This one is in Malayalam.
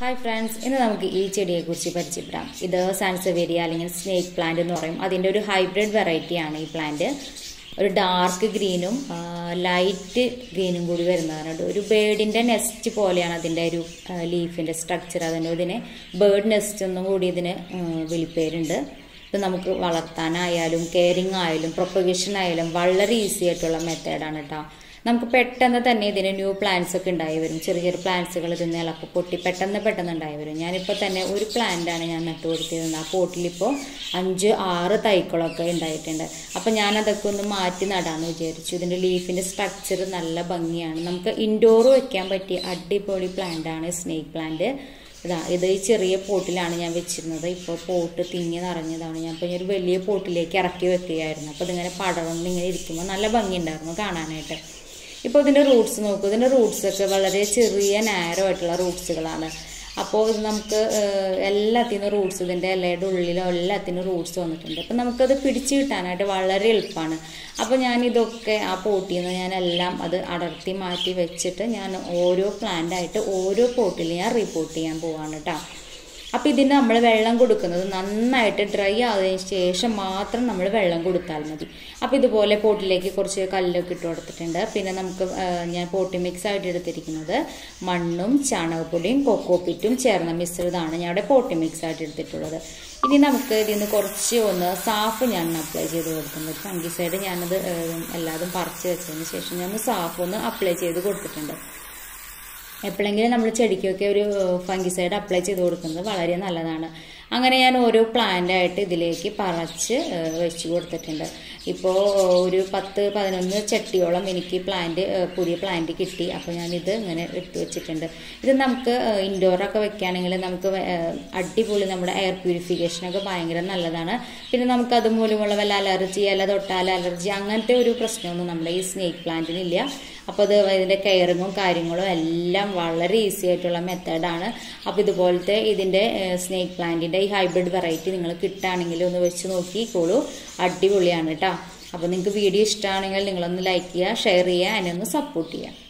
ഹായ് ഫ്രണ്ട്സ് ഇന്ന് നമുക്ക് ഈ ചെടിയെ കുറിച്ച് പരിചയപ്പെടാം. ഇത് സാൻസവേരിയ അല്ലെങ്കിൽ സ്നേക്ക് പ്ലാന്റ് എന്ന് പറയും. അതിന്റെ ഒരു ഹൈബ്രിഡ് വെറൈറ്റിയാണ് ഈ പ്ലാന്റ് ഒരു ഡാർക്ക് ഗ്രീനും ലൈറ്റ് ഗ്രീനും കൂടി വരുന്നതാണ്. ഒരു ബേർഡിന്റെ നെസ്റ്റ് പോലെയാണ് അതിന്റെ ഒരു ലീഫിന്റെ സ്ട്രക്ചർ അതിന്റെ ഇതിന് ബേർഡ് നെസ്റ്റ് എന്നും കൂടി ഇതിന് വിളിപ്പേരുണ്ട്. ഇത് നമുക്ക് വളർത്താനായാലും കെയറിങ് ആയാലും പ്രൊപ്പഗേഷൻ ആയാലും വളരെ ഈസി ആയിട്ടുള്ള മെത്തേഡാണ് കേട്ടോ നമുക്ക് പെട്ടെന്ന് തന്നെ ഇതിന് ന്യൂ പ്ലാന്റ്സ് ഒക്കെ ഉണ്ടായി വരും. ചെറിയ ചെറിയ പ്ലാന്റ്സുകൾ ഇതിന് ഇളക്ക് പൊട്ടി പെട്ടെന്ന് പെട്ടെന്ന് ഉണ്ടായി വരും. ഞാനിപ്പോൾ തന്നെ ഒരു പ്ലാന്റാണ് ഞാൻ നട്ടു കൊടുത്തിരുന്നത്. ആ പോട്ടിലിപ്പോൾ അഞ്ച് ആറ് തൈക്കളൊക്കെ ഉണ്ടായിട്ടുണ്ട്. അപ്പോൾ ഞാൻ അതൊക്കെ ഒന്ന് മാറ്റി നടാമെന്ന് വിചാരിച്ചു. ഇതിന്റെ ലീഫിന്റെ സ്ട്രക്ചർ നല്ല ഭംഗിയാണ്. നമുക്ക് ഇൻഡോർ വെക്കാൻ പറ്റിയ അടിപൊളി പ്ലാന്റാണ് സ്നേക്ക് പ്ലാന്റ് ഇതാ ഇത് ഈ ചെറിയ പോട്ടിലാണ് ഞാൻ വെച്ചിരുന്നത്. ഇപ്പോൾ പോട്ട് തിങ്ങി നിറഞ്ഞതാണ്. ഞാൻ ഇപ്പോൾ ഒരു വലിയ പോട്ടിലേക്ക് ഇറക്കി വെക്കുകയായിരുന്നു. അപ്പോൾ ഇതിങ്ങനെ പടർന്ന് ഇങ്ങനെ ഇരിക്കുമ്പോൾ നല്ല ഭംഗിയുണ്ടായിരുന്നു കാണാനായിട്ട്. ഇപ്പോൾ ഇതിന്റെ റൂട്ട്സ് നോക്കൂ. ഇതിന്റെ റൂട്ട്സൊക്കെ വളരെ ചെറിയ നാരോ ആയിട്ടുള്ള റൂട്ട്സുകളാണ് അപ്പോൾ ഇത് നമുക്ക് എല്ലാത്തിനും റൂട്ട്സ് ഇതിന്റെ ഇലയുടെ ഉള്ളിലോ എല്ലാത്തിനും റൂട്ട്സ് വന്നിട്ടുണ്ട്. അപ്പം നമുക്കത് പിടിച്ചു കിട്ടാനായിട്ട് വളരെ എളുപ്പമാണ് അപ്പോൾ ഞാൻ ഇതൊക്കെ ആ പോട്ടിൽ നിന്ന് ഞാൻ എല്ലാം അത് അടർത്തി മാറ്റി വെച്ചിട്ട് ഞാൻ ഓരോ പ്ലാന്റായിട്ട് ഓരോ പോട്ടിൽ ഞാൻ റിപ്പോർട്ട് ചെയ്യാൻ പോവാണ് കേട്ടോ അപ്പോൾ ഇതിന് നമ്മൾ വെള്ളം കൊടുക്കുന്നത് നന്നായിട്ട് ഡ്രൈ ആയതിനു ശേഷം മാത്രം നമ്മൾ വെള്ളം കൊടുത്താൽ മതി. അപ്പോൾ ഇതുപോലെ പോട്ടിലേക്ക് കുറച്ച് കല്ലൊക്കെ ഇട്ട് കൊടുത്തിട്ടുണ്ട്. പിന്നെ നമുക്ക് ഞാൻ പോട്ടി മിക്സ് ആയിട്ട് എടുത്തിരിക്കുന്നത് മണ്ണും ചാണകപ്പൊടിയും കൊക്കോപ്പിറ്റും ചേർന്ന മിശ്രിതമാണ് ഞാൻ അവിടെ പോട്ടി മിക്സ് ആയിട്ട് എടുത്തിട്ടുള്ളത്. ഇനി നമുക്ക് ഇതിൽ നിന്ന് കുറച്ച് ഒന്ന് സാഫ് ഞാൻ അപ്ലൈ ചെയ്ത് കൊടുക്കുന്നത് ഫംഗിസൈഡ് ഞാനത് ആ, എല്ലാതും പറിച്ച് വെച്ചതിന് ശേഷം ഞാൻ സാഫ് ഒന്ന് അപ്ലൈ ചെയ്ത് കൊടുത്തിട്ടുണ്ട്. എപ്പോഴെങ്കിലും നമ്മൾ ചെടിക്കൊക്കെ ഒരു ഫംഗിസൈഡ് അപ്ലൈ ചെയ്ത് കൊടുക്കുന്നത് വളരെ നല്ലതാണ്. അങ്ങനെ ഞാൻ ഓരോ പ്ലാന്റായിട്ട് ഇതിലേക്ക് പറച്ച് വെച്ച് കൊടുത്തിട്ടുണ്ട്. ഇപ്പോൾ ഒരു പത്ത് പതിനൊന്ന് ചട്ടിയോളം എനിക്ക് പ്ലാന്റ് പുതിയ പ്ലാന്റ് കിട്ടി. അപ്പോൾ ഞാനിത് ഇങ്ങനെ എടുത്തു വെച്ചിട്ടുണ്ട്. ഇത് നമുക്ക് ഇൻഡോറൊക്കെ വെക്കുകയാണെങ്കിൽ നമുക്ക് അടിപൊളി നമ്മുടെ എയർ പ്യൂരിഫിക്കേഷനൊക്കെ ഭയങ്കര നല്ലതാണ്. പിന്നെ നമുക്ക് അതുമൂലമുള്ള വല്ല അലർജി അല്ല തൊട്ടാൽ അലർജി അങ്ങനത്തെ ഒരു പ്രശ്നമൊന്നും നമ്മുടെ ഈ സ്നേക്ക് പ്ലാന്റിനില്ല അപ്പോൾ ഇത് ഇതിന്റെ കെയറിങ്ങും കാര്യങ്ങളും എല്ലാം വളരെ ഈസി ആയിട്ടുള്ള മെത്തേഡാണ് അപ്പോൾ ഇതുപോലത്തെ ഇതിന്റെ സ്നേക്ക് പ്ലാന്റിന്റെ ഈ ഹൈബ്രിഡ് വെറൈറ്റി നിങ്ങൾ കിട്ടുകയാണെങ്കിൽ ഒന്ന് വെച്ച് നോക്കിക്കോളൂ അടിപൊളിയാണ് കേട്ടോ അപ്പോൾ നിങ്ങൾക്ക് വീഡിയോ ഇഷ്ടമാണെങ്കിൽ നിങ്ങളൊന്ന് ലൈക്ക് ചെയ്യുക ഷെയർ ചെയ്യുക എന്നെ ഒന്ന് സപ്പോർട്ട് ചെയ്യുക